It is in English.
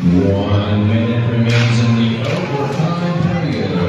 One minute remains in the overtime period.